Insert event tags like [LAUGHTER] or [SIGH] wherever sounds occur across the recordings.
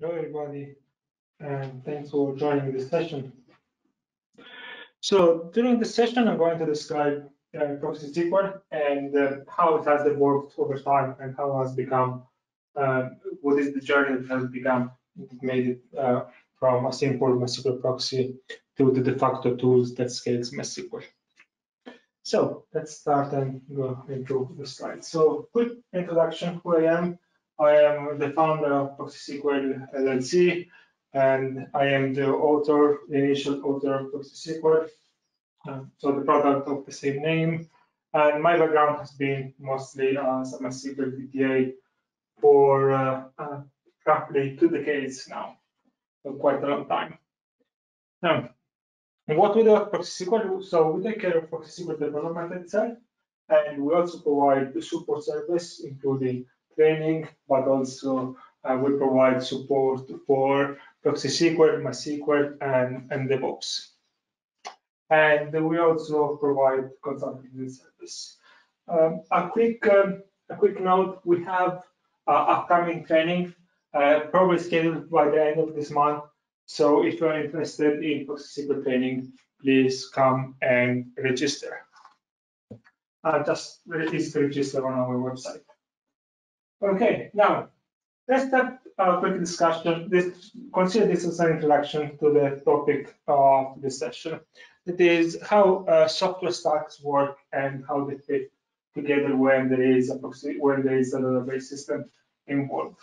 Hello, everybody, and thanks for joining this session. So during this session, I'm going to describe uh, proxy SQL and uh, how it has evolved over time and how it has become, uh, what is the journey that has become made it uh, from a simple MySQL proxy to the de facto tools that scales MySQL. So let's start and go into the slides. So quick introduction, who I am. I am the founder of ProxySQL LLC, and I am the author, the initial author of ProxySQL, uh, so the product of the same name. And my background has been mostly as a MySQL DBA for uh, uh, roughly two decades now, so quite a long time. Now, what we do at ProxySQL, so we take care of ProxySQL development itself, and we also provide the support service, including training, but also uh, we provide support for Proxy SQL, MySQL, and, and DevOps. And we also provide consulting service. Um, a quick um, a quick note: we have uh, upcoming training, uh, probably scheduled by the end of this month. So if you're interested in Proxy SQL training, please come and register. Uh, just register on our website. Okay, now let's start a quick discussion. This, consider this as an introduction to the topic of this session. It is how uh, software stacks work and how they fit together when there is a when there is a database system involved.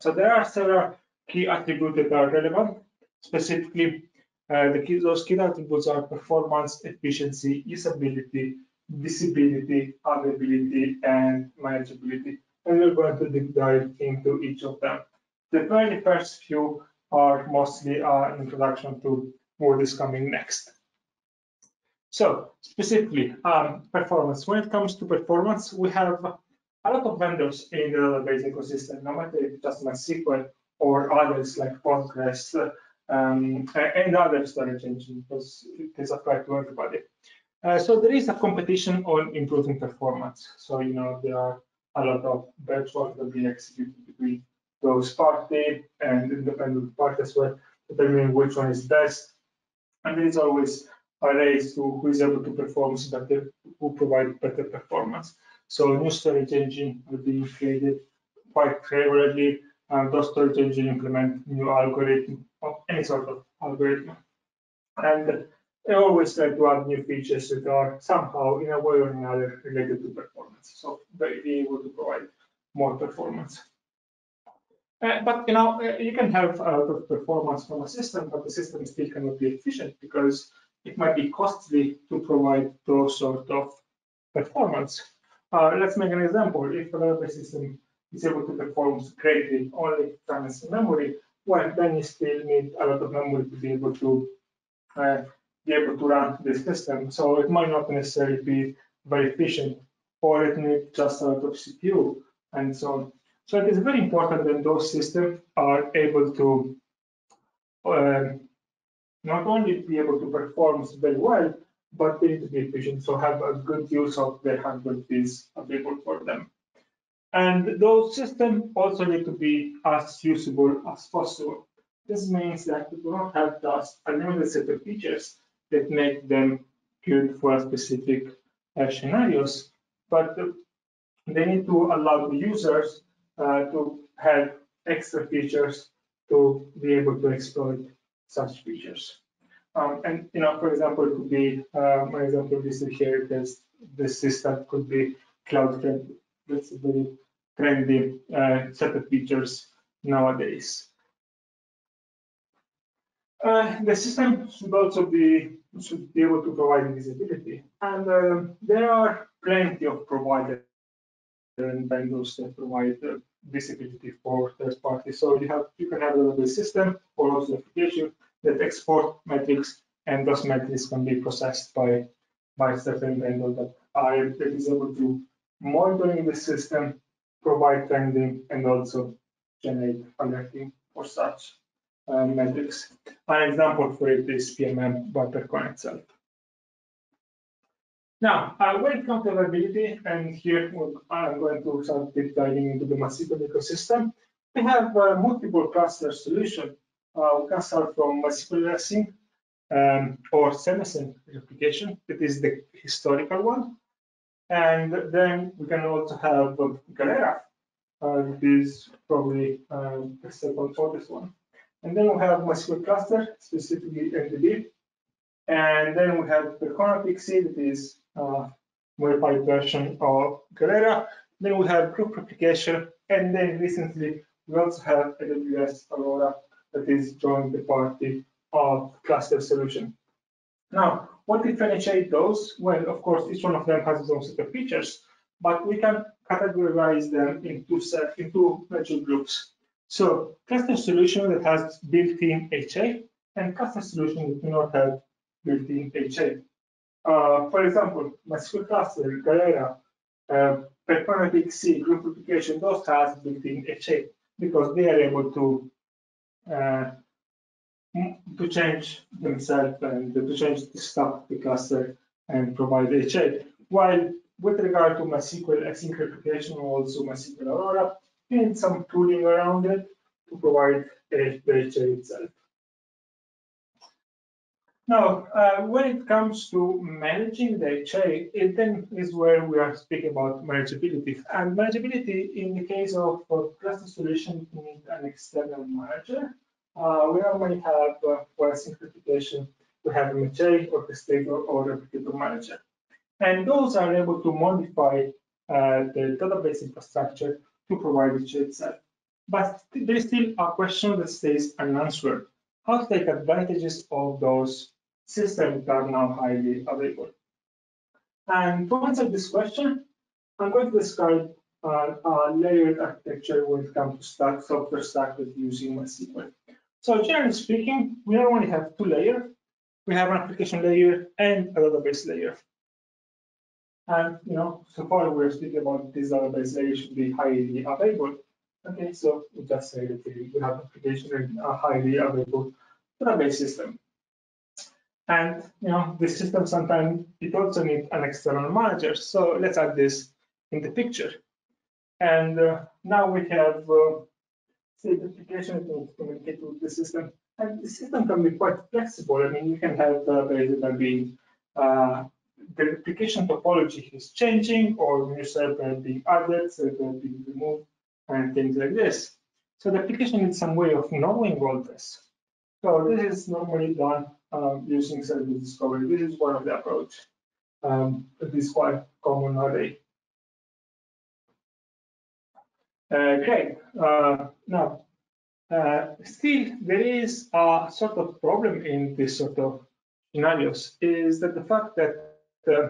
So there are several key attributes that are relevant. Specifically, uh, the key, those key attributes are performance, efficiency, usability, visibility, availability, and manageability and we're going to dive into each of them. The very first few are mostly an introduction to what is coming next. So specifically, um, performance. When it comes to performance, we have a lot of vendors in the database ecosystem, no matter if it's just MySQL or others like Postgres um, and other storage engines, because it is applied to everybody. Uh, so there is a competition on improving performance. So, you know, there are a lot of benchmarks that be executed between those party and independent party as well, determining which one is best. And there is always a race to who is able to perform better, who provide better performance. So new storage engine will be created quite regularly, and those storage engine implement new algorithm any sort of algorithm. And they always like to add new features that are somehow, in a way or another, related to performance. So they be able to provide more performance. Uh, but you know, uh, you can have a lot of performance from a system, but the system still cannot be efficient because it might be costly to provide those sort of performance. Uh, let's make an example. If another system is able to perform greatly only thanks memory, well, then you still need a lot of memory to be able to uh, be able to run this system. So it might not necessarily be very efficient, or it needs just a lot of CPU and so on. So it is very important that those systems are able to uh, not only be able to perform very well, but they need to be efficient, so have a good use of the hardware is available for them. And those systems also need to be as usable as possible. This means that we do not have just a limited set of features, that make them good for specific uh, scenarios, but they need to allow the users uh, to have extra features to be able to exploit such features. Um, and you know, for example, it could be uh, my example listed here is this system could be cloud friendly. That's a very trendy uh, set of features nowadays. Uh, the system should also be should be able to provide visibility, and uh, there are plenty of providers and vendors that provide uh, visibility for third parties. So you have you can have a little system or also application that export metrics, and those metrics can be processed by by certain vendor that are that is able to monitoring the system, provide trending, and also generate alerting for such uh, metrics. An example for it is PMM by Percona itself. Now, uh, when it comes to availability, and here I'm going to start deep diving into the MySQL ecosystem. We have a multiple cluster solution. Uh, we can start from MySQL async um, or semi-sync replication. That is the historical one. And then we can also have Galera, uh, is probably uh, the second oldest one. And then we have MySQL cluster, specifically NDB. And then we have Percona Pixie, that is uh, modified version of Galera. Then we have group replication, and then recently we also have AWS Aurora that is joined the party of cluster solution. Now, what differentiates those? Well, of course, each one of them has its own set of features, but we can categorize them into set into major groups. So, cluster solution that has built-in HA and cluster solution that do not have built-in HA. Uh, for example, MySQL cluster, Galera, uh, Performatic C, group replication, those has built-in HA because they are able to uh, to change themselves and to change the stuff the cluster and provide HA. While with regard to MySQL async replication also MySQL Aurora, need some tooling around it to provide the HA itself. Now, uh, when it comes to managing the HA, it then is where we are speaking about manageability. And manageability, in the case of a cluster solution, need an external manager. Uh, we normally have, uh, for simplification, we have a HA, orchestrator, or replicator manager. And those are able to modify uh, the database infrastructure to provide HA itself. But there is still a question that stays unanswered. How to take advantages of those systems that are now highly available. And to answer this question, I'm going to describe uh, a layered architecture when it comes to stack, software stack with using MySQL. So generally speaking, we normally have two layers. We have an application layer and a database layer. And you know, so far we're speaking about this database layer should be highly available. Okay, so we just say that we have application and a highly available database system. And you know, the system sometimes it also needs an external manager. So let's add this in the picture. And uh, now we have uh, say the application to communicate with the system. And the system can be quite flexible. I mean, you can have databases that being uh, the application topology is changing or new server being added, server being removed, and things like this. So the application needs some way of knowing all this. So this is normally done um, using service discovery. This is one of the approach. Um, is quite common nowadays. Uh, great. Uh, now, uh, still, there is a sort of problem in this sort of scenarios is that the fact that uh,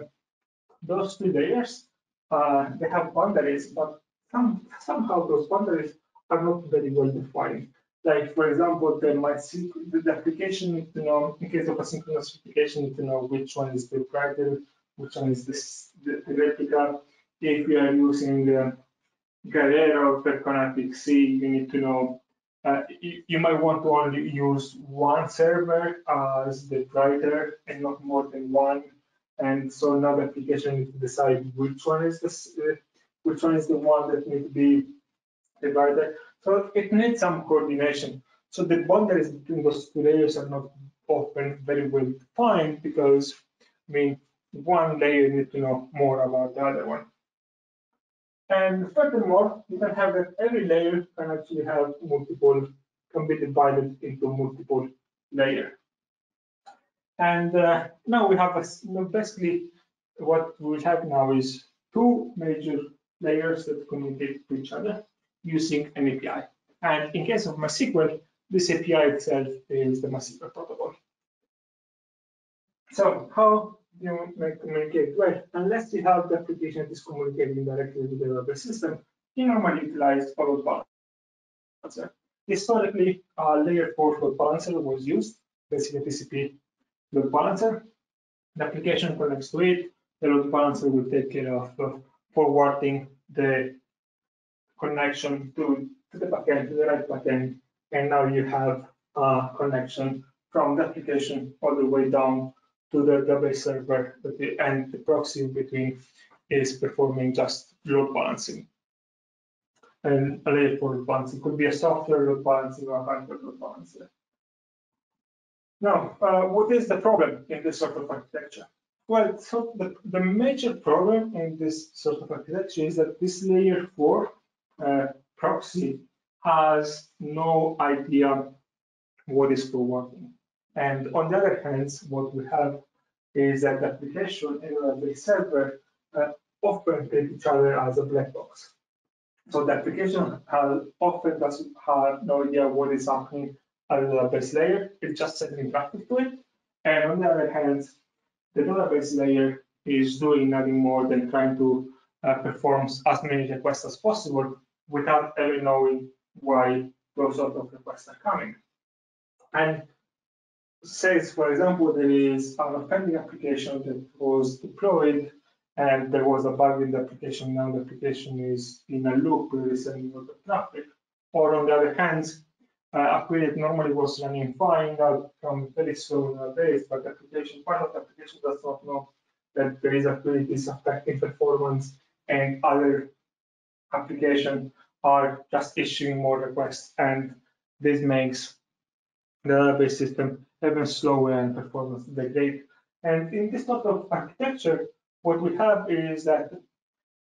those two layers, uh, they have boundaries, but some, somehow those boundaries are not very well defined. Like for example, the MySQL, the application need to know, in case of asynchronous application, need to know which one is the primary, which one is this, the, the replica. If you are using the Galera or Percona Pixie, you need to know, uh, you, you, might want to only use one server as the writer and not more than one. And so now the application needs to decide which one is this, uh, which one is the one that needs to be divided. So it needs some coordination. So the boundaries between those two layers are not often very well defined because, I mean, one layer needs to know more about the other one. And furthermore, you can have that every layer can actually have multiple, can be divided into multiple layers. And uh, now we have a, basically what we have now is two major layers that communicate to each other using an API. And in case of MySQL, this API itself is the MySQL protocol. So how do you communicate? Well, unless you have the application that is communicating directly with the database system, you normally utilize load balancer. Historically, a layer 4 load balancer was used, basically TCP load balancer. The application connects to it. The load balancer will take care of uh, forwarding the connection to, to the backend, to the right backend, and now you have a connection from the application all the way down to the database server, the, and the proxy in between is performing just load balancing. and a layer for load balancing. Could be a software load balancing or a hardware load balancer. Now, uh, what is the problem in this sort of architecture? Well, so the, the major problem in this sort of architecture is that this layer four uh, proxy has no idea what is forwarding. And on the other hand, what we have is that the application and the server uh, often treat each other as a black box. So the application has, often doesn't have no idea what is happening the database layer. It's just sending traffic to it. And on the other hand, the database layer is doing nothing more than trying to uh, perform as many requests as possible without ever knowing why those sort of requests are coming. And says, for example, there is an offending application that was deployed and there was a bug in the application. Now the application is in a loop where it's sending a lot of traffic. Or on the other hand, uh, a query normally was running fine becomes very slow nowadays, but the application, part of the application does not know that there is a query is affecting performance and other application are just issuing more requests and this makes the database system even slower and performance degrade. And in this sort of architecture, what we have is that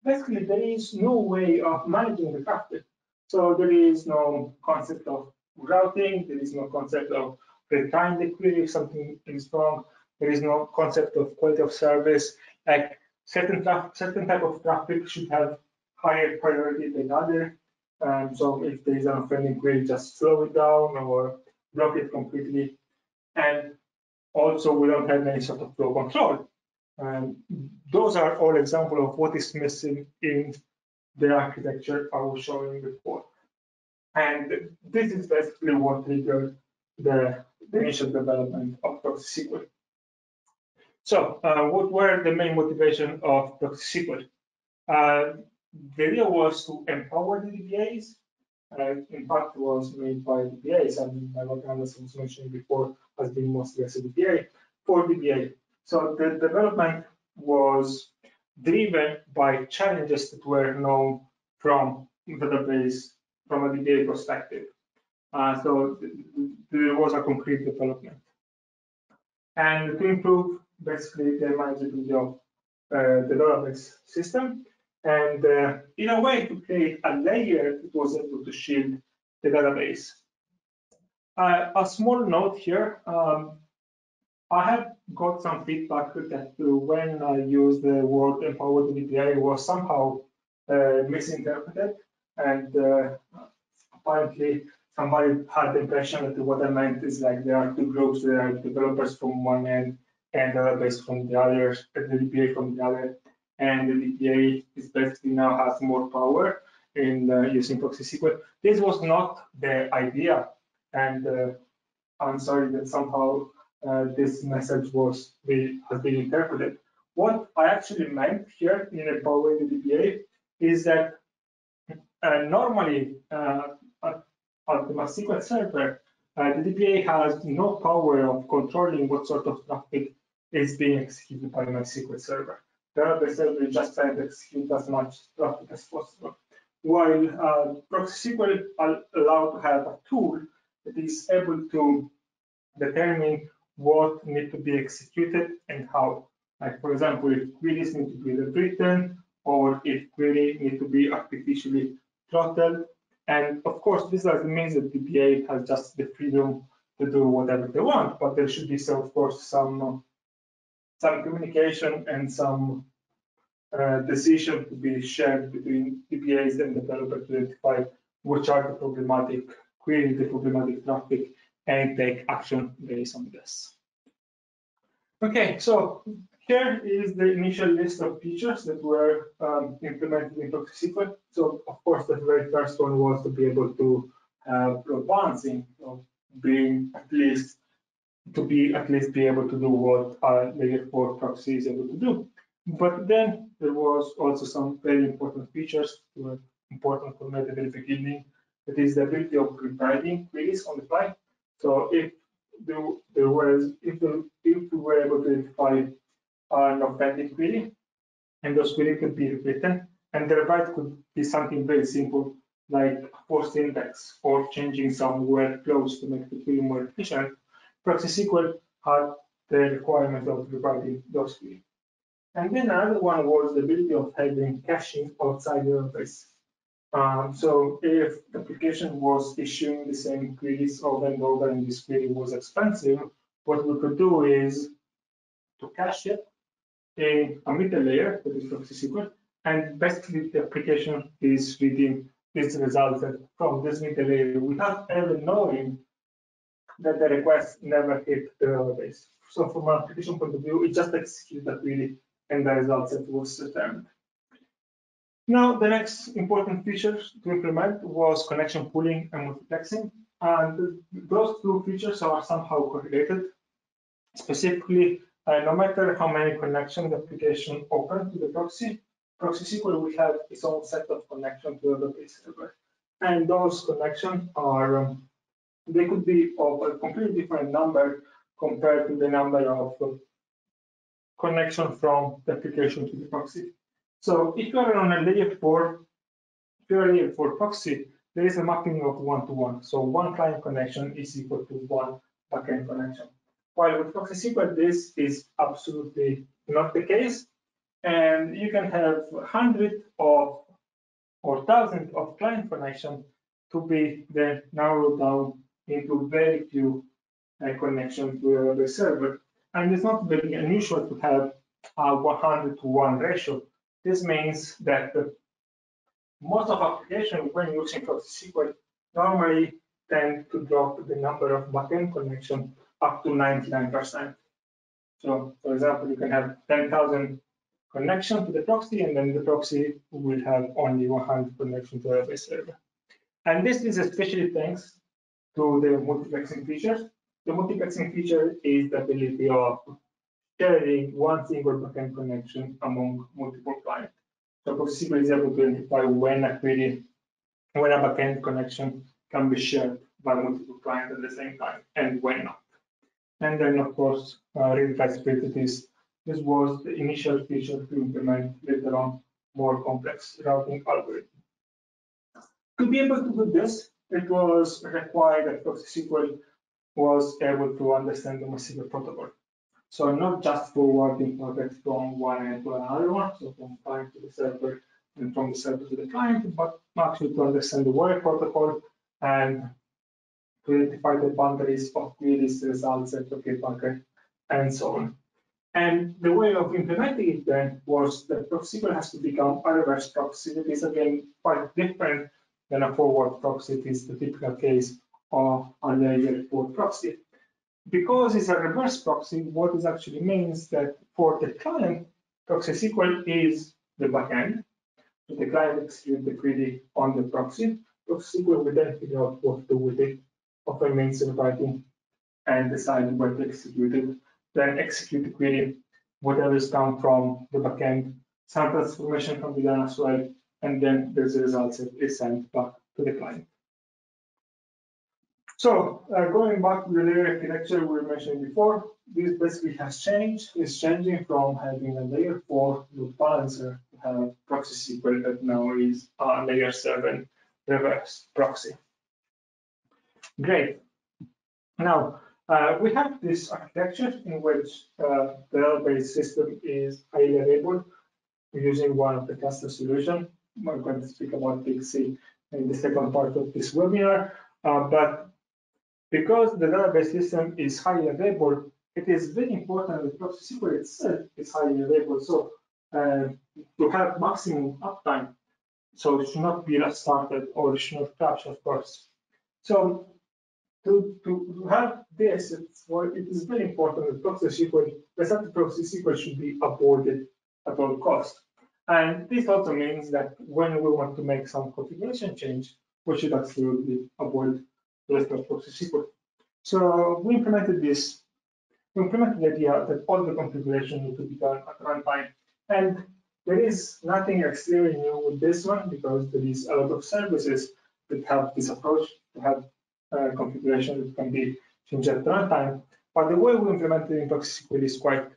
basically there is no way of managing the traffic. So there is no concept of routing, there is no concept of the query if something is wrong, there is no concept of quality of service, like certain, certain type of traffic should have higher priority than other. Um, so if there is an offending query, just slow it down or block it completely. And also we don't have any sort of flow control. And those are all examples of what is missing in the architecture I was showing before. And this is basically what triggered the, the initial development of ProxySQL. So uh, what were the main motivation of ProxySQL? Uh, the idea was to empower the DBAs. Uh, in fact, was made by DBAs, and by what Anderson was mentioning before, has been mostly as a DBA for DBA. So the development was driven by challenges that were known from database from a DBA perspective. Uh, so there was a concrete development. And to improve basically the manageability of uh, the database system, and uh, in a way to create a layer that was able to shield the database. Uh, a small note here, um, I have got some feedback that when I used the word empowered DBA was somehow uh, misinterpreted and uh, apparently somebody had the impression that what I meant is like there are two groups, there are developers from one end and database from the other, the DBA from the other, and the DBA is basically now has more power in uh, using ProxySQL. This was not the idea, and uh, I'm sorry that somehow uh, this message was be, has been interpreted. What I actually meant here in empowering the DBA is that normally uh, at the MySQL server, uh, the DBA has no power of controlling what sort of traffic is being executed by MySQL server. The database server just trying to execute as much traffic as possible. While uh, ProxySQL allow to have a tool that is able to determine what need to be executed and how. Like for example, if queries need to be rewritten or if query need to be artificially throttled. And of course, this doesn't mean that DBA has just the freedom to do whatever they want, but there should be, so of course, some some communication and some uh, decision to be shared between DBAs and developers to identify which are the problematic query, the problematic traffic, and take action based on this. Okay, so here is the initial list of features that were um, implemented in ProxySQL. So of course, the very first one was to be able to have load balancing, so being at least to be at least be able to do what a layer 4 proxy is able to do. But then there was also some very important features that were important for me at the very beginning. That is the ability of rewriting queries on the fly. So if there, there was if, the, if we were able to identify an offending query, and those query could be rewritten. And the rewrite could be something very simple, like forced index or changing some workflows to make the query more efficient, Proxy SQL had the requirement of rewriting those queries. And then another one was the ability of having caching outside the database. Um, so if the application was issuing the same queries over and over and this query was expensive, what we could do is to cache it in a middle layer, that is Proxy SQL, and basically the application is reading this result from this middle layer without ever knowing that the request never hit the database. So from an application point of view, it just executes the query and the results that was returned. Now, the next important feature to implement was connection pooling and multiplexing. And those two features are somehow correlated. Specifically, uh, no matter how many connections the application open to the proxy, Proxy SQL will have its own set of connections to the database server. And those connections are, um, they could be of a completely different number compared to the number of uh, connection from the application to the proxy. So if you are on a layer four, if you are a layer four proxy, there is a mapping of one to one. So one client connection is equal to one backend connection. While with Proxy SQL, this is absolutely not the case. And you can have hundreds of or thousands of client connections to be then narrowed down into very few uh, connections to the server. And it's not very unusual to have a 100 to 1 ratio. This means that most of applications, when using Proxy SQL, normally tend to drop the number of backend connections up to 99%. So, for example, you can have 10,000 connection to the proxy, and then the proxy will have only 100 connection to the server. And this is especially thanks to the multiplexing feature. The multiplexing feature is the ability of sharing one single backend connection among multiple clients. So SQL is able to identify when a query, when a backend connection can be shared by multiple clients at the same time and when not. And then, of course, uh, flexibility this was the initial feature to implement later on more complex routing algorithm. To be able to do this, it was required that Proxy SQL was able to understand the MySQL protocol. So not just forwarding packets from one end to another one, so from client to the server and from the server to the client, but actually to understand the wire protocol and to identify the boundaries of queries, results, and okay packet, and so on. And the way of implementing it then was that proxy has to become a reverse proxy. It is again quite different than a forward proxy. It is the typical case of a layer 4 proxy. Because it's a reverse proxy, what this actually means that for the client, proxy SQL is the backend. So the client executes the query on the proxy. Proxy SQL will then figure out what to do with it, often server writing and decide where to execute it then execute the query, whatever is come from the backend. Some transformation can be done as well, and then the results is sent back to the client. So uh, going back to the layer architecture we mentioned before, this basically has changed. It's changing from having a layer 4 load balancer to have proxy SQL that now is a layer 7 reverse proxy. Great. Now, uh, we have this architecture in which uh, the database system is highly available using one of the cluster solution. I'm going to speak about PXC in the second part of this webinar, uh, but because the database system is highly available, it is very important that Proxy SQL itself is highly available. So uh, to have maximum uptime, so it should not be restarted or it should not crash, of course. So to, to have this, it's, well, it is very important that proxy SQL, the proxy SQL should be avoided at all costs. And this also means that when we want to make some configuration change, we should absolutely avoid of proxy SQL. So we implemented this. We implemented the idea that all the configuration need to be done at runtime. And there is nothing extremely new with this one because there is a lot of services that have this approach to have uh, configuration that can be changed at runtime. But the way we implemented it in Proxy SQL is quite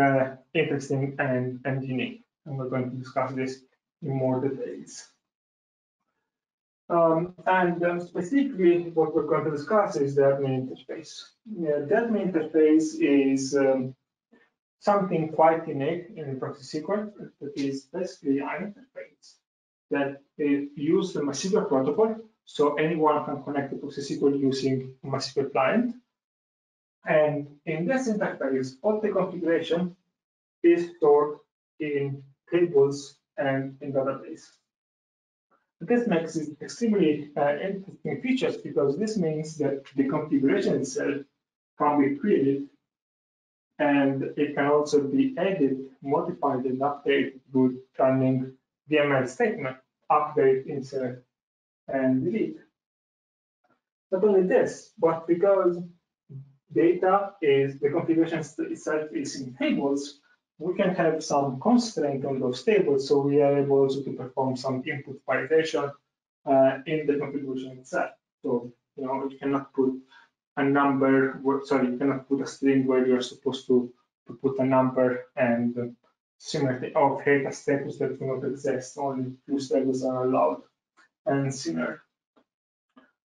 uh, interesting and, and unique. And we're going to discuss this in more details. Um, and um, specifically, what we're going to discuss is the admin interface. Yeah, the admin interface is um, something quite unique in proxy SQL that is basically an interface that uses the MySQL protocol, so anyone can connect to SQL using MySQL client. And in this interface, all the configuration is stored in tables and in database. This makes it extremely uh, interesting features because this means that the configuration itself can be created and it can also be edited, modified, and updated with running DML statement, update, insert, and delete. Not only this, but because data is the configuration itself is in tables, we can have some constraint on those tables, so we are able also to perform some input validation uh, in the configuration itself. So, you know, you cannot put a number, sorry, you cannot put a string where you're supposed to, to put a number and uh, similarly, or create status that do not exist, only two statuses are allowed, and similar.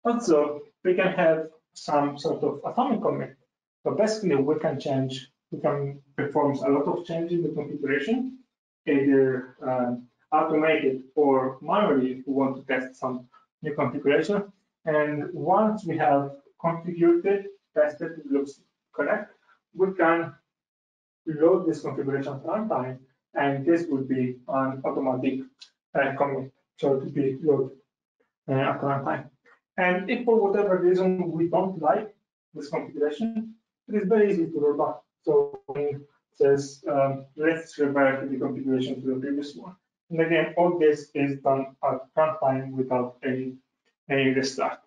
Also, we can have some sort of atomic commit. So basically, we can change we can perform a lot of changes in the configuration, either um, automated or manually if we want to test some new configuration. And once we have configured it, tested, it looks correct, we can load this configuration at runtime, and this would be an automatic uh, commit, so to be loaded uh, at runtime. And if for whatever reason we don't like this configuration, it is very easy to roll back. So it says, um, let's revert the configuration to the previous one. And again, all this is done at runtime without any, any restart.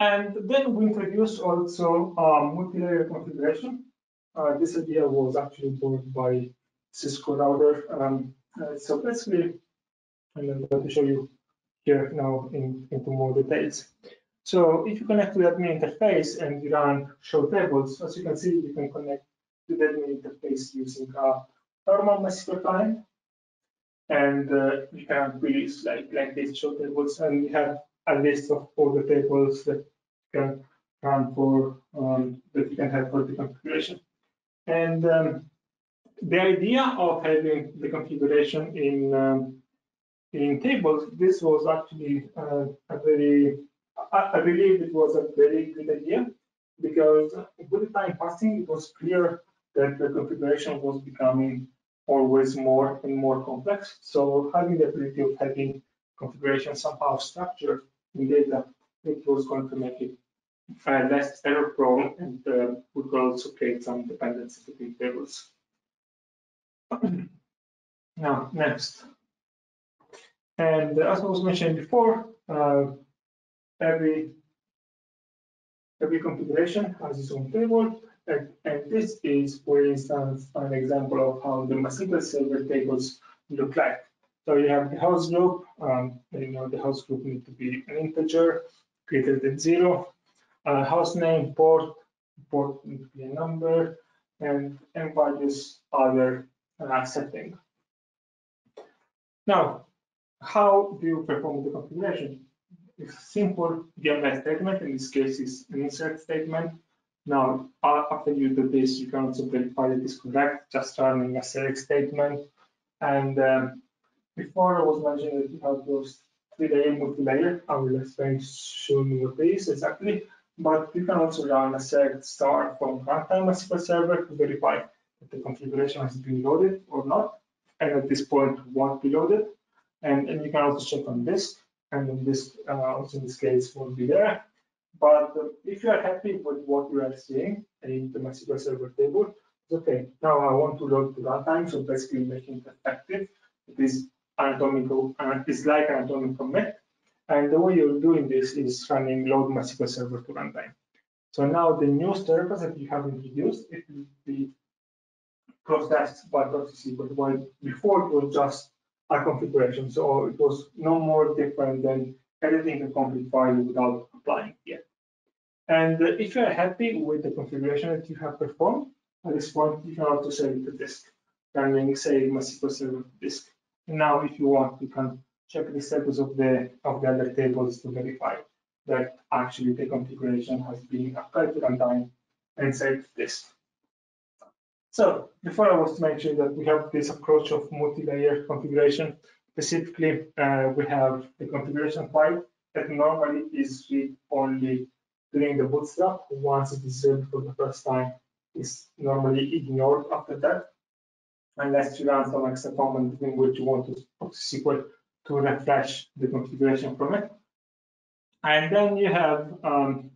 And then we introduced also um, multi-layer configuration. Uh, this idea was actually born by Cisco router. Um, uh, so basically, I'm going to show you here now in, into more details. So if you connect to the admin interface and you run show tables, as you can see, you can connect to the admin interface using a normal MySQL client. And uh, you can release like, like these show tables, and we have a list of all the tables that you can run for um, that you can have for the configuration. And um, the idea of having the configuration in um, in tables, this was actually uh, a very I, I believe it was a very good idea because with time passing, it was clear that the configuration was becoming always more and more complex. So having the ability of having configuration somehow structured in data, it was going to make it uh, less error prone and uh, we could also create some dependency between tables. [CLEARS THROAT] now, next. And as I was mentioned before, uh, every every configuration has its own table, and, and this is, for instance, an example of how the MySQL server tables look like. So you have the host group, um, you know the host group need to be an integer greater than zero, uh, host name, port, port need to be a number, and and various other uh, setting. Now, how do you perform the configuration? It's a simple DML statement. In this case, is an insert statement. Now, after you do this, you can also verify that it's correct, just running a select statement. And um, before I was mentioning that you have those three-layer multi-layer. I will explain soon what this exactly. But you can also run a select star from runtime MySQL server to verify that the configuration has been loaded or not. And at this point, won't be loaded. And, and you can also check on this and in this uh, also in this case won't be there. But uh, if you are happy with what you are seeing in the MySQL Server table, it's okay. Now I want to load to runtime, so basically making it effective. It is anatomical, uh, it's like an atomic. And the way you're doing this is running load MySQL Server to runtime. So now the new service that you have introduced, it will be processed by ProxySQL, but while before it was just a configuration. So it was no more different than editing a complete file without applying yet. And if you're happy with the configuration that you have performed, at this point, you can also save it to disk, running, say, MySQL Server to disk. And now, if you want, you can check the status of the of the other tables to verify that actually the configuration has been applied to runtime and save this. So before I was to mention that we have this approach of multi-layer configuration. Specifically, uh, we have the configuration file that normally is read only during the bootstrap. Once it is read for the first time, is normally ignored after that, unless you run some extra command in which you want to SQL to refresh the configuration from it. And then you have um,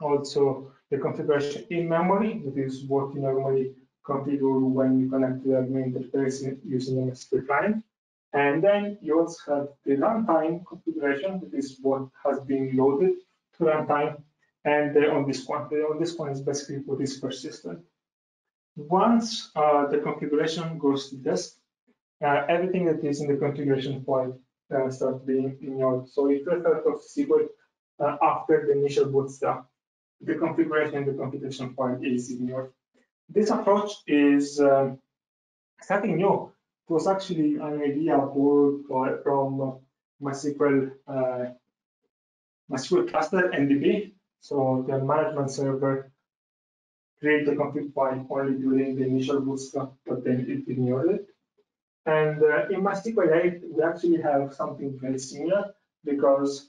also the configuration in memory, that is what you normally configure when you connect to the main interface using an MSP client. And then you also have the runtime configuration, that is what has been loaded to runtime. And on this one, on this one is basically what is persistent. Once uh, the configuration goes to disk, uh, everything that is in the configuration file uh, starts being ignored. So if you start of SQL after the initial bootstrap, the configuration in the configuration file is ignored. This approach is um, something new. It was actually an idea borrowed from MySQL, uh, MySQL cluster NDB. So the management server create the config file only during the initial bootstrap, but then it ignored it. And uh, in MySQL 8, we actually have something very similar because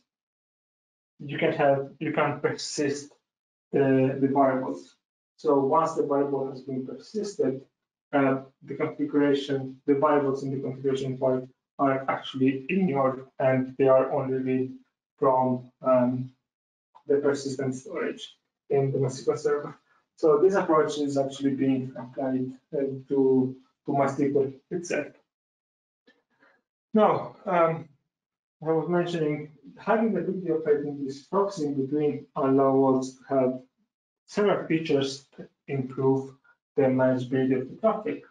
you can have you can persist the, the variables. So once the variable has been persisted, uh, the configuration, the variables in the configuration file are actually ignored and they are only read from um, the persistent storage in the MySQL server. So this approach is actually being applied uh, to, to MySQL itself. Now, um, I was mentioning having the ability of having this proxy in between allows us to have several features improve the manageability of the traffic.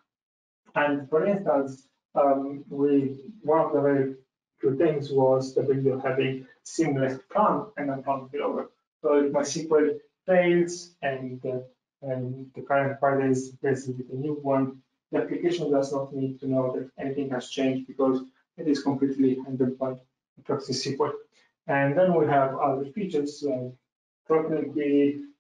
And for instance, um, we one of the very good things was the of having seamless plan and unplanned failover. So if my MySQL fails and, uh, and the current file is basically the new one, the application does not need to know that anything has changed because it is completely handled by proxy SQL. And then we have other features like throttling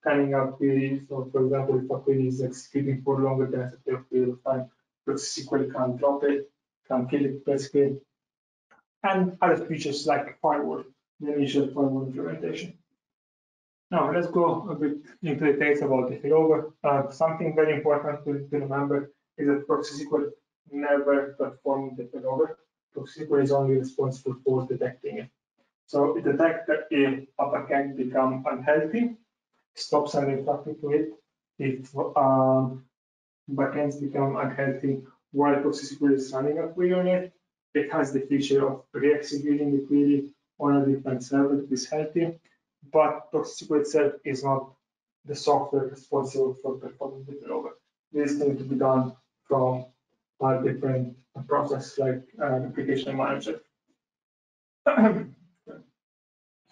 timing out query. So for example, if a query is executing for longer than a certain period of time, SQL can drop it, can kill it basically. And other features like firewall, the initial firewall implementation. Now let's go a bit into details about the failover. Uh, something very important to, to remember is that proxy SQL never performed the failover. SQL is only responsible for detecting it. So it detects if a backend become unhealthy, stop sending traffic to it. If um, backends become unhealthy while ProxySQL is running a query on it, it has the feature of re-executing the query on a different server that is healthy, but ProxySQL itself is not the software responsible for performing the failover. This needs to be done from a different process like an application manager. [CLEARS THROAT]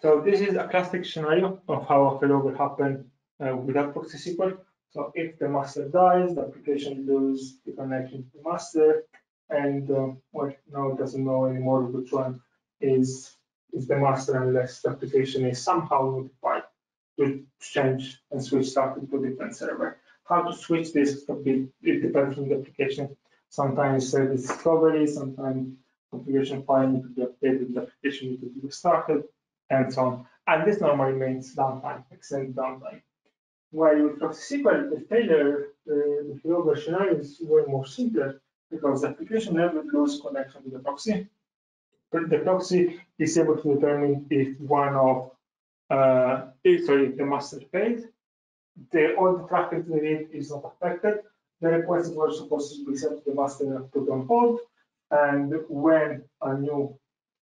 so this is a classic scenario of how a failover happen uh, without proxy SQL. So if the master dies, the application loses the connection to the master, and um, well, now it doesn't know anymore which one is is the master unless the application is somehow notified to change and switch traffic to a different server. How to switch this, it depends on the application Sometimes service discovery, sometimes configuration file need to be updated, the application need to be restarted, and so on. And this normally means downtime, extended downtime. While with ProxySQL, the failure, uh, the failover scenario is way more simpler because the application never loses connection to the proxy. But the proxy is able to determine if one of, uh, if, sorry, the master failed, the all the traffic to it is not affected, the requests were supposed to be sent to the master put on hold. And when a new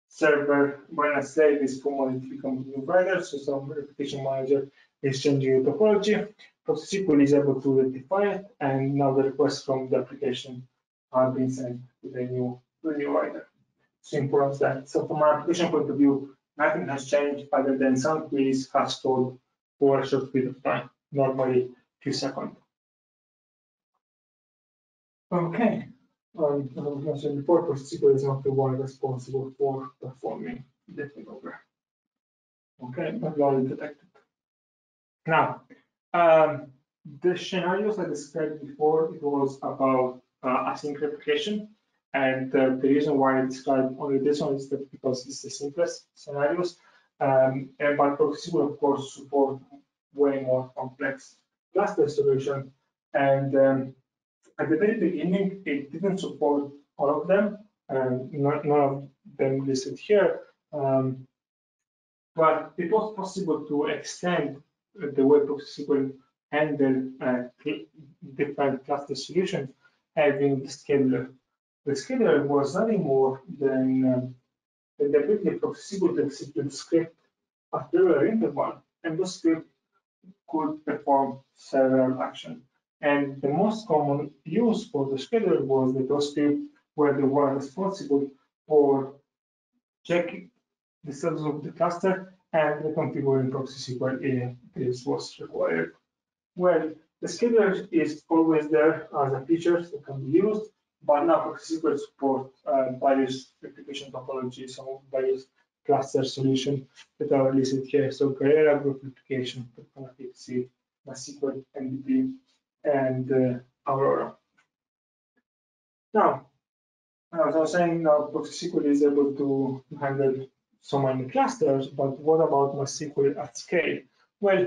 server, when a slave is become a new writer, so some replication manager is changing the topology, ProxySQL is able to rectify it, and now the requests from the application are being sent to the new, to the new writer. Simple as that. So from an application point of view, nothing has changed other than some queries have stalled for a short period of time, normally few seconds. Okay, was mentioned before, ProxySQL is not the one responsible for performing the failover. Okay, but already detected. Now, um, the scenarios I described before, it was about uh, async replication. And uh, the reason why I described only this one is that because it's the simplest scenarios. Um, and but ProxySQL, of course, support way more complex cluster solution. And um, at the very beginning, it didn't support all of them, and not, none of them listed here. Um, but it was possible to extend the way ProxySQL handle uh, different cluster solutions having the scheduler. The scheduler was nothing more than, um, the ability of ProxySQL to execute script at regular interval, and the script could perform several actions. And the most common use for the scheduler was the those script where they were responsible for checking the status of the cluster and reconfiguring ProxySQL if this was required. Well, the scheduler is always there as a feature that can be used, but now ProxySQL support uh, various replication topologies, some various cluster solutions that are listed here. So Galera group replication, Connectivity, MySQL, NDB, and uh, Aurora. Now, as I was saying, now ProxySQL is able to handle so many clusters, but what about MySQL at scale? Well,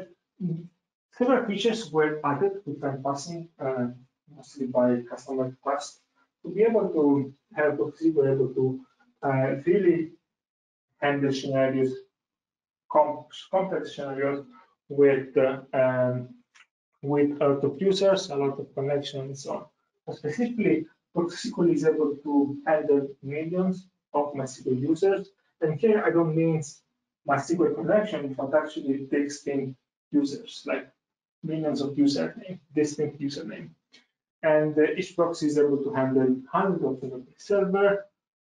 several features were added with time passing, uh, mostly by customer request, to be able to have ProxySQL able to uh, really handle scenarios, complex scenarios with uh, um, with a lot of users, a lot of connections, and so on. specifically, ProxySQL is able to handle millions of MySQL users. And here I don't mean MySQL connection, but actually distinct users, like millions of username, distinct username. And uh, each proxy is able to handle hundreds of server,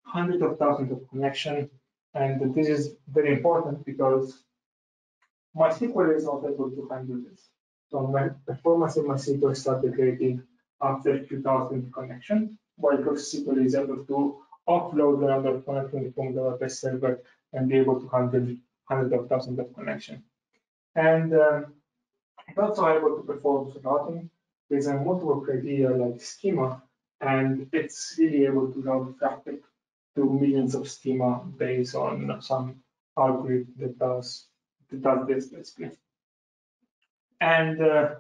hundreds of thousands of connection. And this is very important because MySQL is not able to handle this. My performance in MySQL started degrading after 2000 connection, while ProxySQL is able to offload the number of connections from the database server and be able to handle hundreds of thousands of connections. And um, it's also able to perform routing with a multiple criteria like schema, and it's really able to route traffic to millions of schema based on some algorithm that does that does this basically. And uh,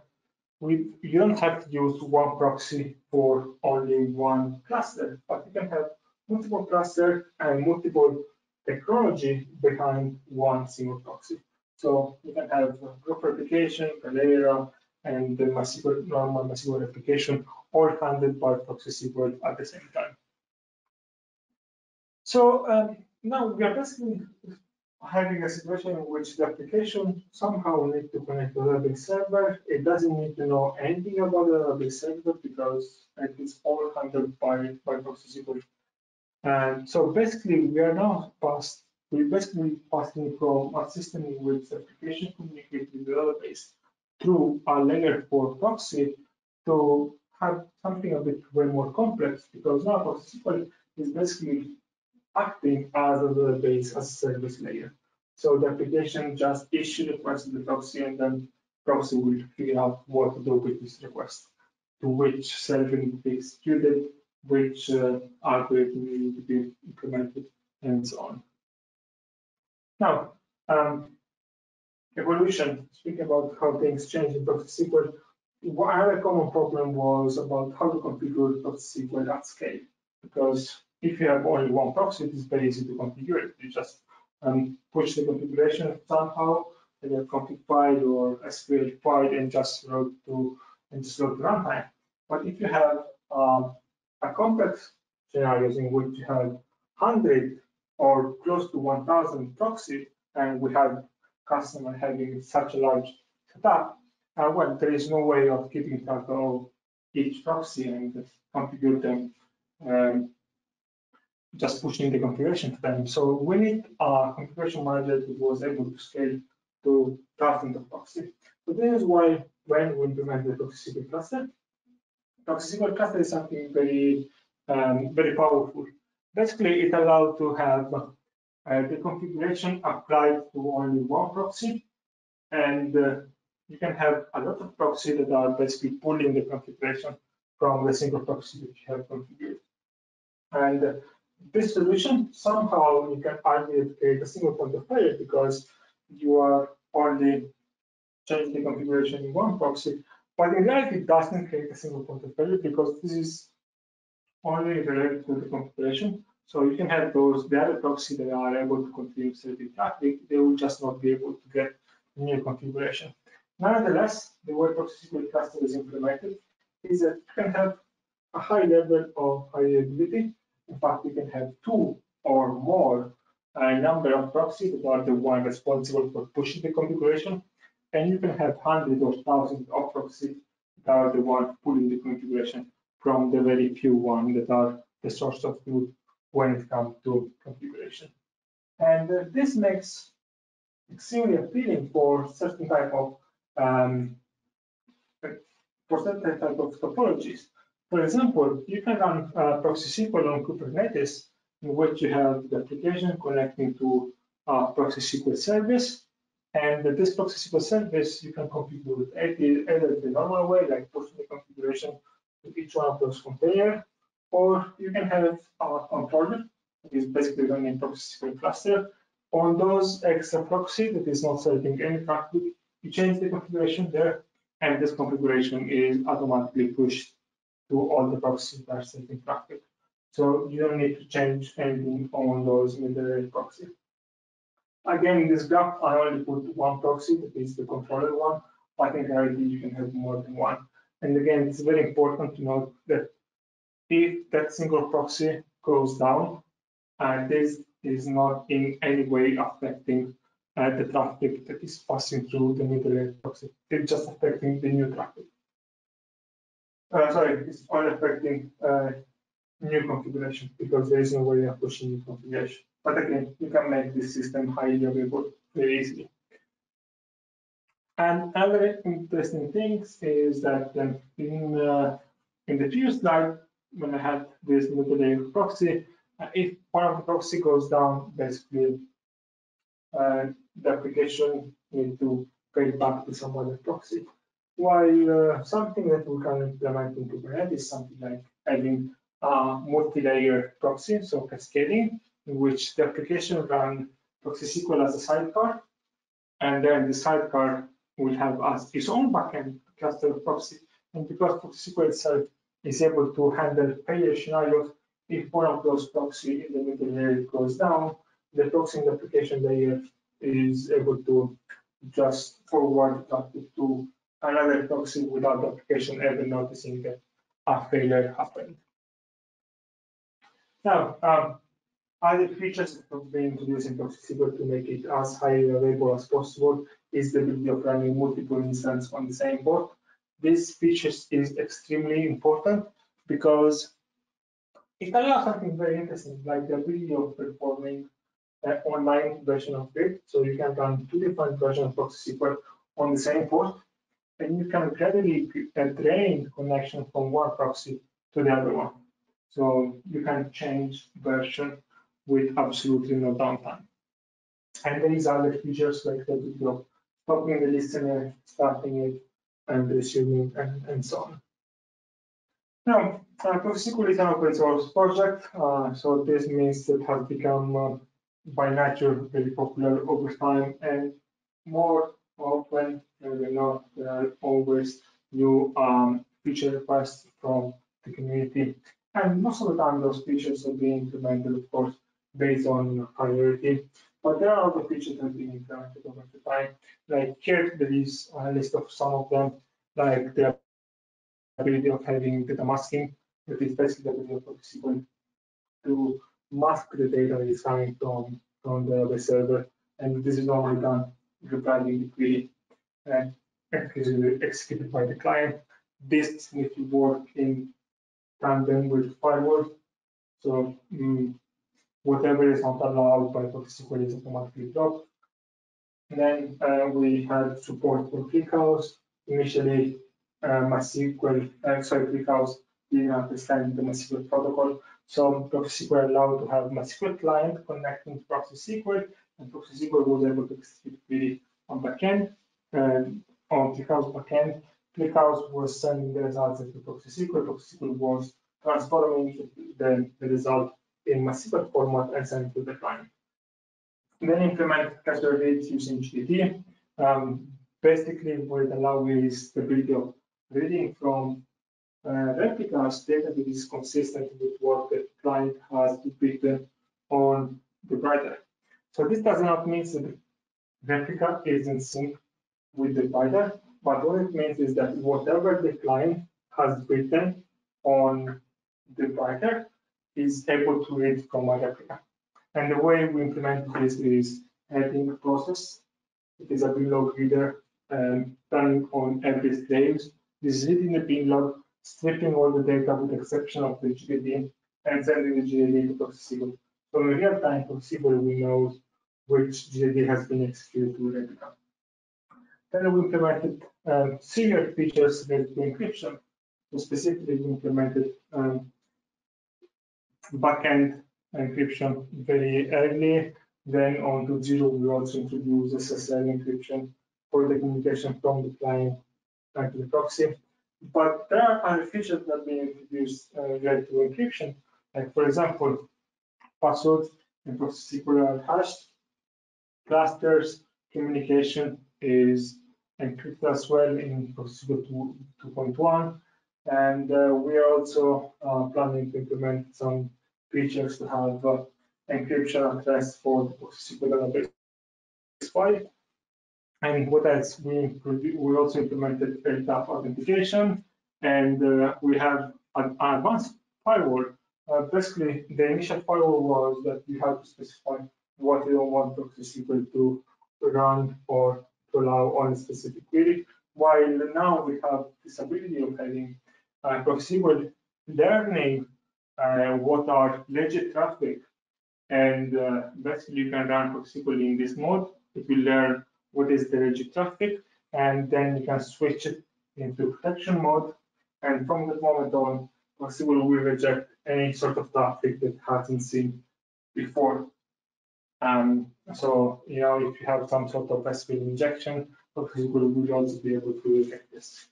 we, you don't have to use one proxy for only one cluster, but you can have multiple cluster and multiple technology behind one single proxy. So you can have group replication, Galera, and the MySQL, normal MySQL replication all handled by ProxySQL at the same time. So um, now we are basically having a situation in which the application somehow needs to connect to the database server. It doesn't need to know anything about the database server because it is all handled by, by ProxySQL. And so basically, we are now past, we're basically passing from a system in which the application communicates with the database through a layer 4 proxy to have something a bit way more complex because now ProxySQL is basically acting as a database as a service layer. So the application just issue the request to the proxy and then proxy will figure out what to do with this request, to which server need to be executed, which uh, algorithm need to be implemented, and so on. Now, um, evolution, speaking about how things change in ProxySQL, one common problem was about how to configure ProxySQL at scale, because if you have only one proxy, it is very easy to configure it. You just um, push the configuration somehow, a config file or SQL file, and just load to and just load to runtime. But if you have um, a complex scenarios in which you have 100 or close to 1,000 proxies, and we have customer having such a large setup, uh, well, there is no way of keeping track of each proxy and configure them um, just pushing the configuration to them. So we need a configuration manager that was able to scale to thousands of proxies. So this is why when we implement the ProxySQL cluster, ProxySQL cluster is something very um, very powerful. Basically, it allowed to have uh, the configuration applied to only one proxy, and uh, you can have a lot of proxies that are basically pulling the configuration from the single proxy that you have configured. And uh, this solution, somehow you can argue create a single point of failure because you are only changing the configuration in one proxy, but in reality it doesn't create a single point of failure because this is only related to the configuration. So you can have those, the other proxy that are able to continue certain traffic, they will just not be able to get new configuration. Nonetheless, the way ProxySQL cluster is implemented is that you can have a high level of reliability. In fact, you can have two or more uh, number of proxies that are the one responsible for pushing the configuration. And you can have hundreds or thousands of proxies that are the one pulling the configuration from the very few one that are the source of truth when it comes to configuration. And uh, this makes extremely appealing for certain type of um, for certain type of topologies. For example, you can run uh, proxy SQL on Kubernetes, in which you have the application connecting to a ProxySQL service, and this proxy SQL service you can configure it either the normal way, like pushing the configuration to each one of those containers, or you can have a controller that is basically running proxy SQL cluster. On those extra proxy that is not serving any traffic, you change the configuration there, and this configuration is automatically pushed to all the proxies that are serving traffic. So you don't need to change anything on those middle proxy. Again, in this graph, I only put one proxy, that is the controller one, I in reality, you can have more than one. And again, it's very important to note that if that single proxy goes down, uh, this is not in any way affecting uh, the traffic that is passing through the middle proxy. It's just affecting the new traffic. Uh, sorry, it's only affecting uh, new configuration because there is no way of pushing new configuration. But again, you can make this system highly available very easily. And other interesting things is that um, in, uh, in the previous slide, when I had this middle layer proxy, uh, if one of the proxy goes down, basically uh, the application need to pay back to some other proxy. While uh, something that we can implement in Kubernetes is something like having a multi-layer proxy, so cascading, in which the application run ProxySQL as a sidecar, and then the sidecar will have as its own backend cluster proxy. And because ProxySQL itself is able to handle failure scenarios, if one of those proxy in the middle layer goes down, the proxy in the application layer is able to just forward traffic to another proxy without the application ever noticing that a failure happened. Now, um, other features have been introduced in Proxy to make it as highly available as possible is the ability of running multiple instances on the same port. This feature is extremely important because it allows something very interesting, like the ability of performing an online version of it. So you can run two different versions of Proxy on the same port, and you can gradually drain connection from one proxy to the other one. So you can change version with absolutely no downtime. And there is other features like the ability of stopping the listener, starting it, and resuming, and, and so on. Now, uh, ProxySQL is an open source project, uh, so this means it has become uh, by nature very popular over time, and more often not, there are always new um, feature requests from the community. And most of the time, those features are being implemented, of course, based on priority. But there are other features that are being implemented over the time. Like here, there is a list of some of them, like the ability of having data masking, that is basically the ability of SQL to mask the data that is coming from, from the, server. And this is normally done regarding the query and executed by the client. This needs to work in tandem with firewall. So um, whatever is not allowed by proxy ProxySQL is automatically blocked. Then uh, we had support for ClickHouse. Initially, uh, MySQL, uh, sorry, ClickHouse didn't understand the MySQL protocol. So ProxySQL allowed to have MySQL client connecting to ProxySQL, and ProxySQL was able to execute query on backend. On ClickHouse backend, ClickHouse was sending the results into ProxySQL. ProxySQL was transforming the, the result in MySQL format and sending to the client. then implement causal reads using GTID. Um, basically, what it allows is the ability of reading from uh, replicas data that is consistent with what the client has written on the writer. So this does not mean that the replica is in sync with the writer, but what it means is that whatever the client has written on the writer is able to read from a replica. And the way we implement this is having a process. It is a binlog reader um, on every stage. This is reading the binlog, stripping all the data with the exception of the GTID and sending the GTID to ProxySQL. So in real time, ProxySQL we know which GTID has been executed to replica. Then we implemented um, features related to encryption. So specifically, we implemented um, backend encryption very early. Then on to zero, we also introduced SSL encryption for the communication from the client back to the proxy. But there are other features that been introduced uh, related to encryption. Like for example, passwords and ProxySQL are hashed. Clusters communication is encrypted as well in ProxySQL 2.1. And uh, we are also uh, planning to implement some features to have uh, encryption at rest for the ProxySQL database 5. And what else? We, we also implemented LDAP authentication, and uh, we have an, an advanced firewall. Uh, basically, the initial firewall was that you have to specify what you don't want ProxySQL to run or to allow on a specific query. While now we have this ability of having uh, learning uh, what are legit traffic, and uh, basically you can run ProxySQL in this mode. It will learn what is the legit traffic, and then you can switch it into protection mode. And from that moment on, ProxySQL will reject any sort of traffic that hasn't seen before. Um, so, you know, if you have some sort of SQL injection, ProxySQL will also be able to reject this.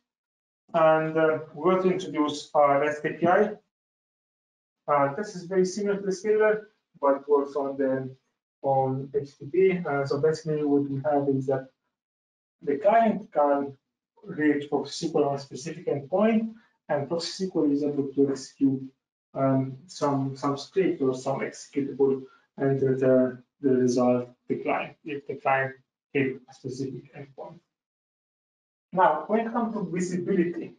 And uh, we also introduce our REST API. Uh, this is very similar to the scheduler, but works on the on HTTP. Uh, so basically what we have is that the client can reach ProxySQL on a specific endpoint, and ProxySQL is able to execute um, some some script or some executable and return the result the client if the client hit a specific endpoint. Now, when it comes to visibility,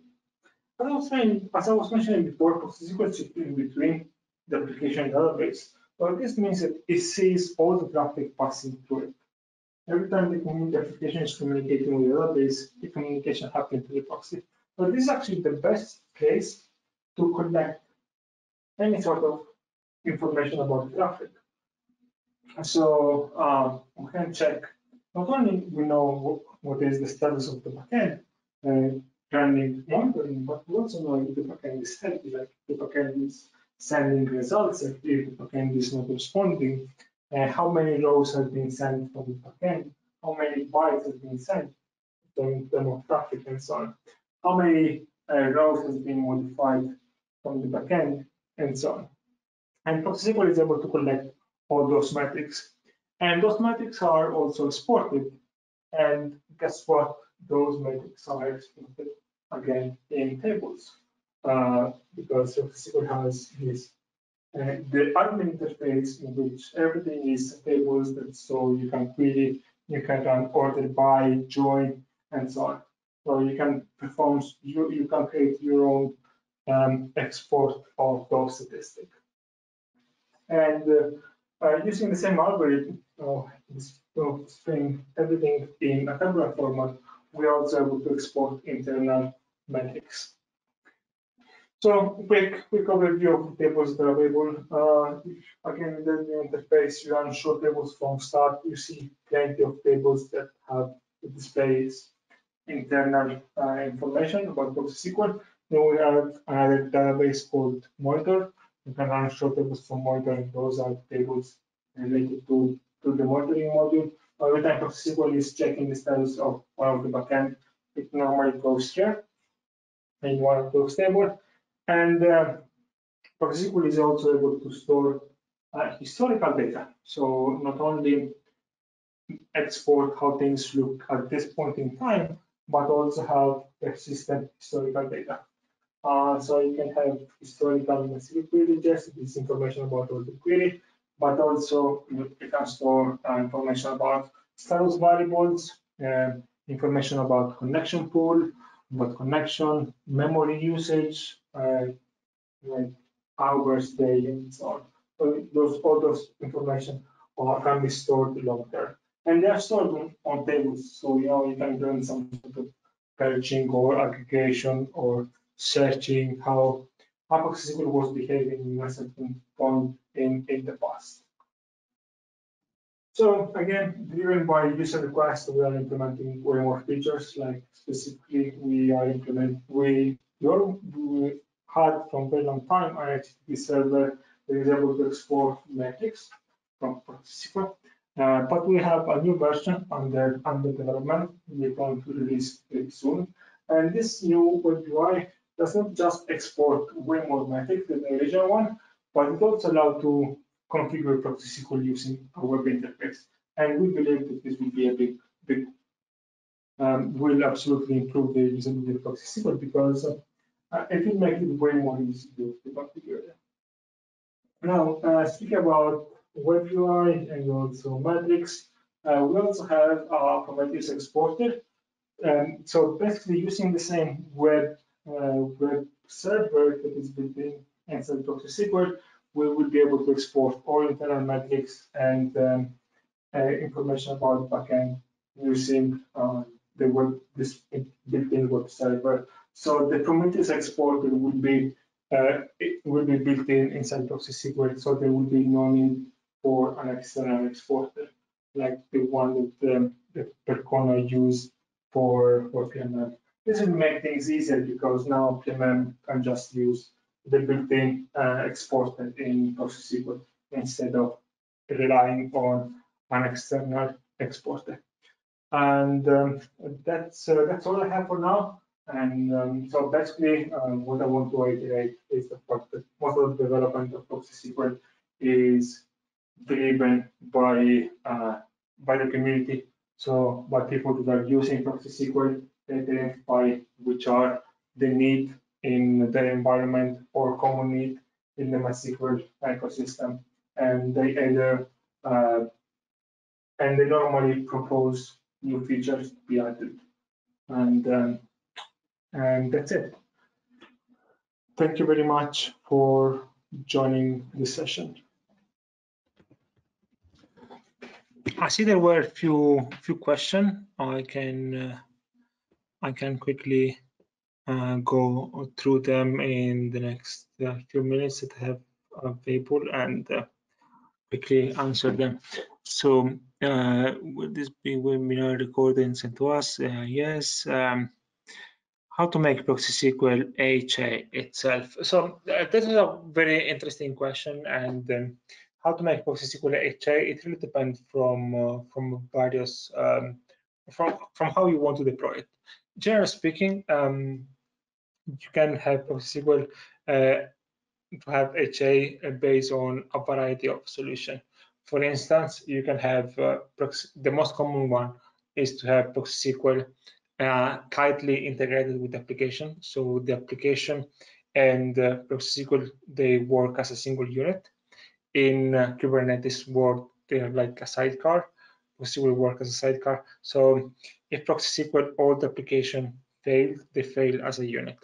as I was saying, as I was mentioning before, ProxySQL sits in between the application and database. Well, this means that it sees all the traffic passing through it. Every time the, the application is communicating with the database, the communication happens to the proxy. But this is actually the best place to collect any sort of information about the traffic. So um, we can check, not only we know what is the status of the backend uh, running monitoring, but we also know if the backend is healthy, like the backend is sending results if the backend is not responding, uh, how many rows have been sent from the backend, how many bytes have been sent in terms of traffic and so on, how many uh, rows has been modified from the backend and so on. And ProxySQL is able to collect all those metrics. And those metrics are also exported. And guess what? Those metrics are exported again in tables uh, because SQL has this uh, the admin interface in which everything is tables that so you can query, you can run order by, join, and so on. So you can perform, you, you can create your own um, export of those statistics. And uh, uh, using the same algorithm, uh, string everything in a tabular format, we are also able to export internal metrics. So quick, quick overview of the tables that are available. Uh, again, in the new interface, you run show tables from stats. You see plenty of tables that have displays internal uh, information about ProxySQL. Then we have another database called Monitor. You can run short tables for monitoring. those are tables related to, to the monitoring module. Every time ProxySQL is checking the status of one of the backend, it normally goes here in one of those tables. And uh, is also able to store uh, historical data. So not only export how things look at this point in time, but also have persistent historical data. Uh, so you can have historical MySQL query this information about all the query, but also you can store uh, information about status variables, uh, information about connection pool, about connection, memory usage, uh, like hours, day, and so on. So those all those information can be stored long term and they are stored on, on tables. So you know you can run some sort of purging or aggregation or searching how ProxySQL was behaving in a certain point in, in the past. So again, driven by user requests, we are implementing way more features. Like specifically, we are implementing we, we had from very long time an HTTP server that is able to export metrics from ProxySQL. Uh, but we have a new version under under development. We're going to release very soon. And this new web UI does not just export way more metrics than the original one, but it also allows to configure ProxySQL using a web interface. And we believe that this will be a big, big, um, will absolutely improve the usability of ProxySQL because uh, it will make it way more easy to, configure. Now, uh, about web UI and also metrics. Uh, we also have our Prometheus exporter. Um, so basically using the same web uh, web server that is between built in inside ProxySQL, we will be able to export all internal metrics and um, uh, information about backend using uh, the web this built-in web server. So the Prometheus exporter will be uh, will be built in inside ProxySQL, so there will be no need for an external exporter, like the one that, um, Percona use for, PMM. This will make things easier because now PMM can just use the built-in uh, exporter in ProxySQL instead of relying on an external exporter. And um, that's uh, that's all I have for now. And um, so basically, um, what I want to iterate is the fact that most of the development of ProxySQL is driven by uh, by the community. So by people that are using ProxySQL, identify which are the need in their environment or common need in the MySQL ecosystem, and they either uh, and they normally propose new features to be added, and um, and that's it. Thank you very much for joining this session. I see there were a few few questions. I can uh, I can quickly uh, go through them in the next uh, few minutes that I have available and uh, quickly answer them. So uh, will this be webinar recorded and sent to us? Uh, yes. Um, how to make ProxySQL HA itself? So this is a very interesting question and um, how to make ProxySQL HA, it really depends from uh, from various um, from from how you want to deploy it. Generally speaking, um, you can have ProxySQL uh, to have HA based on a variety of solution. For instance, you can have uh, the most common one is to have ProxySQL uh, tightly integrated with the application. So the application and uh, ProxySQL they work as a single unit in uh, Kubernetes world, they have like a sidecar. Will work as a sidecar. So if ProxySQL old application fail, they fail as a unit.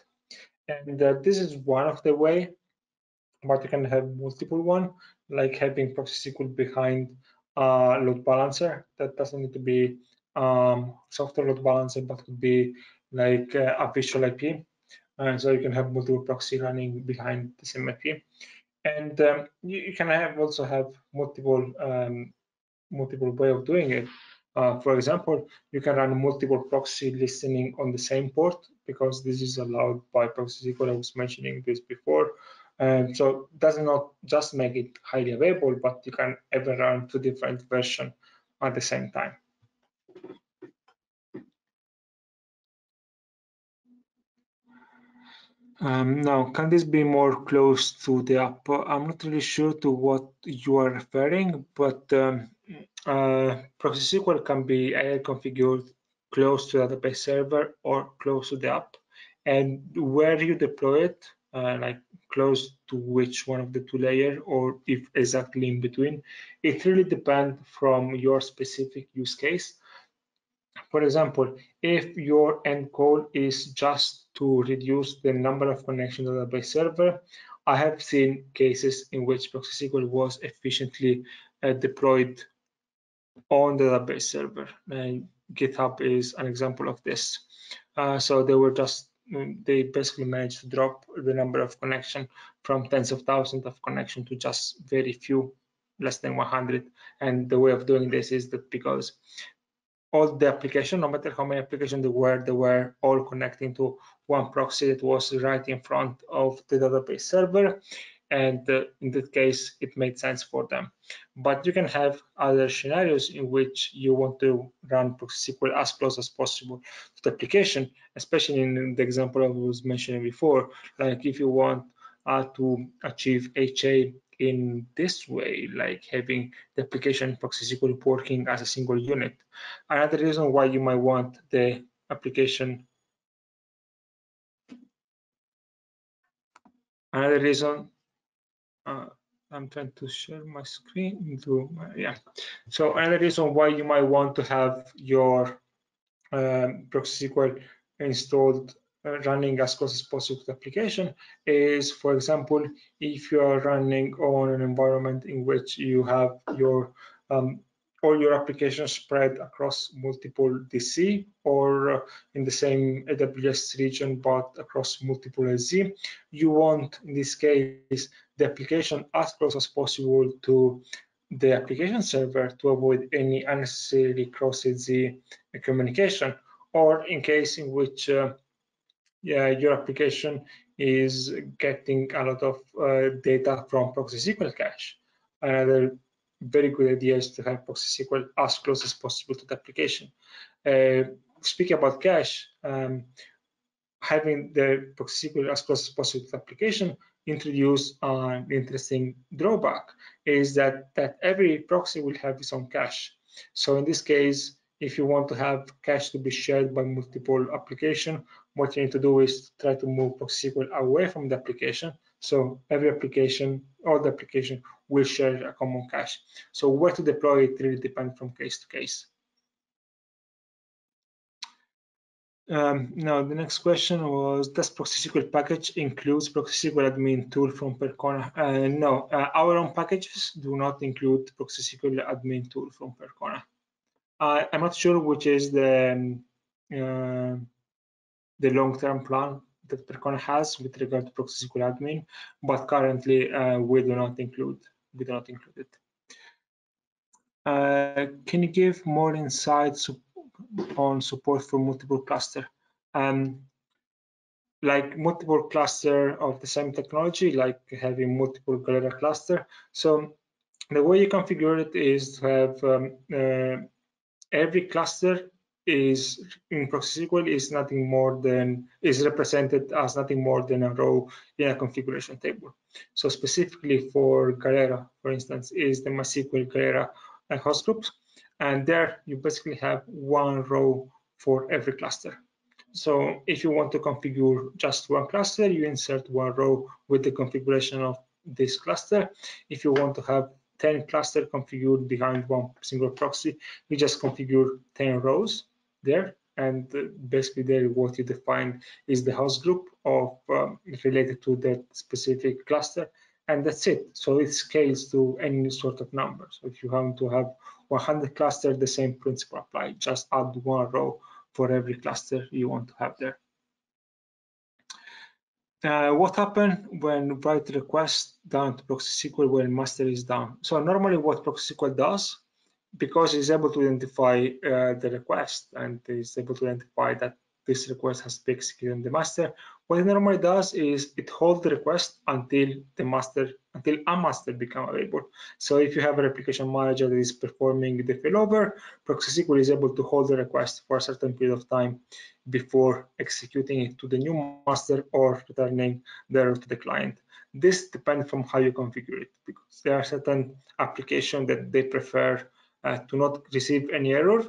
And uh, this is one of the way, but you can have multiple one, like having ProxySQL behind a load balancer. That doesn't need to be um, software load balancer, but could be like uh, a virtual IP. And so you can have multiple proxy running behind the same IP and um, you, you, can have also have multiple um, multiple way of doing it. Uh, for example, you can run multiple proxy listening on the same port because this is allowed by ProxySQL. I was mentioning this before. Um, so does not just make it highly available, but you can ever run two different versions at the same time. Um, now, can this be more close to the app? I'm not really sure to what you are referring, but um, uh, ProxySQL can be either configured close to the database server or close to the app. And where you deploy it, uh, like close to which one of the two layer or if exactly in between, it really depends from your specific use case. For example, if your end goal is just to reduce the number of connections to the database server, I have seen cases in which ProxySQL was efficiently uh, deployed on the database server. And GitHub is an example of this. Uh, so they were just mm, they basically managed to drop the number of connection from tens of thousands of connection to just very few, less than 100. And the way of doing this is that because all the application, no matter how many applications there were, they were all connecting to one proxy that was right in front of the database server. And uh, in that case, it made sense for them. But you can have other scenarios in which you want to run ProxySQL as close as possible to the application, especially in the example I was mentioning before, like if you want uh, to achieve HA in this way, like having the application ProxySQL working as a single unit. Another reason why you might want the application Another reason, uh, I'm trying to share my screen my, yeah. So another reason why you might want to have your um, ProxySQL installed uh, running as close as possible to the application is, for example, if you are running on an environment in which you have your um, all your applications spread across multiple DC or uh, in the same AWS region but across multiple AZ, you want in this case the application as close as possible to the application server to avoid any unnecessarily cross-AZ communication or in case in which uh, yeah, your application is getting a lot of uh, data from ProxySQL cache. Another very good idea is to have ProxySQL as close as possible to the application. Uh, speaking about cache, um, having the ProxySQL as close as possible to the application introduce an interesting drawback is that, that every proxy will have its own cache. So in this case, if you want to have cache to be shared by multiple application, what you need to do is try to move ProxySQL away from the application. So every application or the application will share a common cache. So where to deploy it really depends from case to case. Um, now the next question was, does ProxySQL package includes ProxySQL admin tool from Percona? Uh, no, uh, our own packages do not include ProxySQL admin tool from Percona. Uh, I'm not sure which is the um, uh, the long-term plan that Percona has with regard to ProxySQL admin, but currently uh, we do not include we do not include it. Uh, can you give more insights on support for multiple cluster? Um, like multiple cluster of the same technology, like having multiple Galera cluster. So the way you configure it is to have um, uh, every cluster is in ProxySQL is nothing more than is represented as nothing more than a row in a configuration table. So specifically for Galera, for instance, is the MySQL Galera host groups, and there you basically have one row for every cluster. So if you want to configure just one cluster, you insert one row with the configuration of this cluster. If you want to have 10 cluster configured behind one single proxy, you just configure 10 rows there and basically there what you define is the host group of um, related to that specific cluster and that's it. So it scales to any sort of number. So if you want to have 100 clusters the same principle apply. Just add one row for every cluster you want to have there. Uh, what happens when write request down to ProxySQL when master is down? So normally what ProxySQL does because it's able to identify uh, the request and is able to identify that this request has to be executed in the master. What it normally does is it holds the request until the master, until a master become available. So if you have a replication manager that is performing the failover, ProxySQL is able to hold the request for a certain period of time before executing it to the new master or returning the error to the client. This depends from how you configure it because there are certain applications that they prefer to not receive any error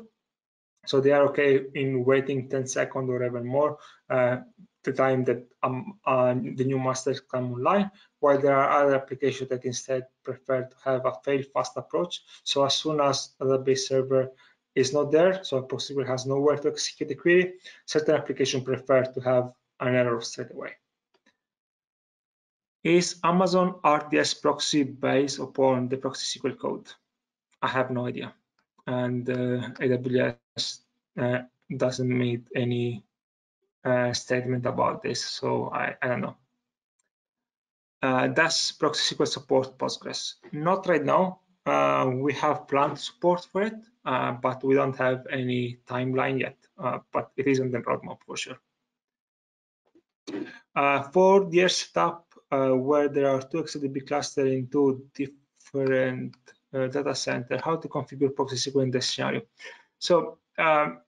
so they are okay in waiting 10 seconds or even more uh, the time that um, uh, the new masters come online, while there are other applications that instead prefer to have a fail fast approach. So as soon as the base server is not there, so ProxySQL has nowhere to execute the query, certain applications prefer to have an error straight away. Is Amazon RDS proxy based upon the ProxySQL code? I have no idea and uh, AWS uh, doesn't make any uh, statement about this, so I, I don't know. Uh, does ProxySQL support Postgres? Not right now. Uh, we have planned support for it, uh, but we don't have any timeline yet. but it is on the roadmap for sure. for the setup, where there are two XtraDB clusters in two different uh, data center, how to configure ProxySQL in this scenario. So um,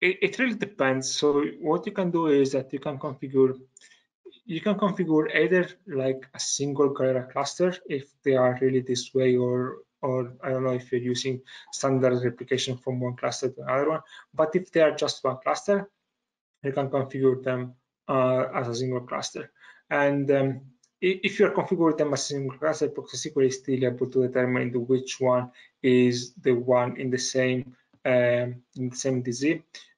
it, it, really depends. So what you can do is that you can configure you can configure either like a single Galera cluster if they are really this way or or I don't know if you're using standard replication from one cluster to another one. But if they are just one cluster, you can configure them uh, as a single cluster. And um, if you're configuring them as single cluster, ProxySQL is still able to determine which one is the one in the same um, in the same AZ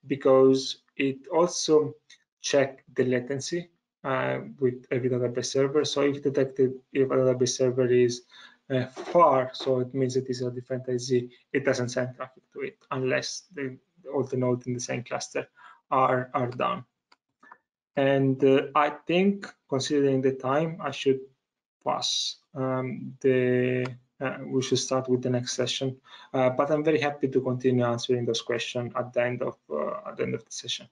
because it also check the latency uh, with every database server. So if detected if a database server is uh, far, so it means it is a different AZ, it doesn't send traffic to it unless the, all the nodes in the same cluster are are down. And uh, I think, considering the time, I should pass um, the. Uh, we should start with the next session. Uh, but I'm very happy to continue answering those questions at the end of uh, at the end of the session.